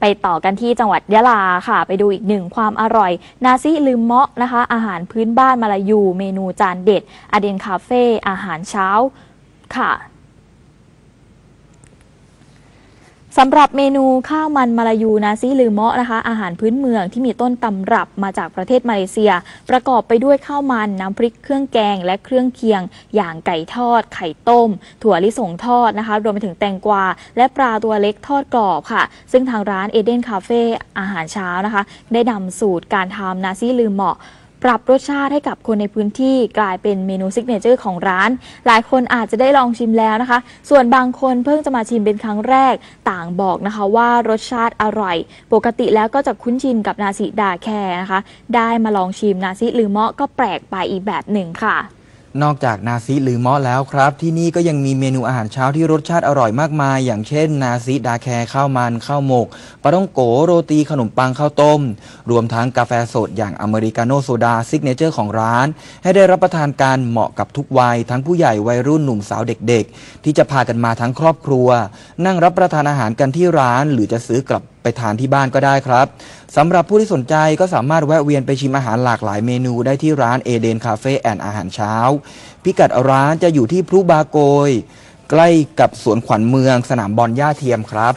ไปต่อกันที่จังหวัดยะลาค่ะ ไปดูอีกหนึ่งความอร่อย นาซิลืมเมาะนะคะ อาหารพื้นบ้านมาลายู เมนูจานเด็ดอเดนคาเฟ่อาหารเช้าค่ะ สำหรับเมนูข้าวมันมาลายูนาซีลือเมาะนะคะ อาหารพื้นเมืองที่มีต้นตำรับมาจากประเทศมาเลเซีย ประกอบไปด้วยข้าวมันน้ำพริกเครื่องแกง และเครื่องเคียง อย่างไก่ทอด ไข่ต้ม ถั่วลิสงทอดนะคะ รวมไปถึงแตงกวา และปลาตัวเล็กทอดกรอบค่ะ ซึ่งทางร้านเอเดนคาเฟ่อาหารเช้านะคะ ได้นำสูตรการทำนาซิลือเมาะ ปรับรสชาติให้กับคนในพื้นที่กลายเป็นเมนู signature ของร้าน หลายคนอาจจะได้ลองชิมแล้วนะคะ ส่วนบางคนเพิ่งจะมาชิมเป็นครั้งแรก ต่างบอกนะคะว่ารสชาติอร่อย ปกติแล้วก็จะคุ้นชินกับนาซิดาแคร์นะคะ ได้มาลองชิมนาซิลือเมาะก็แปลกไปอีกแบบหนึ่งค่ะ นอกจากนาซิลือเมาะแล้วครับ ที่นี่ก็ยังมีเมนูอาหารเช้าที่รสชาติอร่อยมากมาย อย่างเช่น นาซิดาแฆข้าวมันข้าวหมกปลาต้องโกโรตีขนมปังข้าวต้ม รวมทั้งกาแฟสดอย่างอเมริกาโน่โซดา signature ของร้าน ให้ได้รับประทานการเหมาะกับทุกวัย ทั้งผู้ใหญ่วัยรุ่นหนุ่มสาวเด็ก ๆ ที่จะพากันมาทั้งครอบครัว นั่งรับประทานอาหารกันที่ร้าน หรือจะซื้อกลับไปทานที่บ้านก็ได้ครับสำหรับผู้ที่สนใจก็สามารถแวะเวียนไปชิมอาหารหลากหลายเมนูได้ที่ร้านเอเดนคาเฟ่แอนอาหารเช้า พิกัดร้านจะอยู่ที่พลุบาโกย ใกล้กับสวนขวัญเมืองสนามบอลย่าเทียมครับ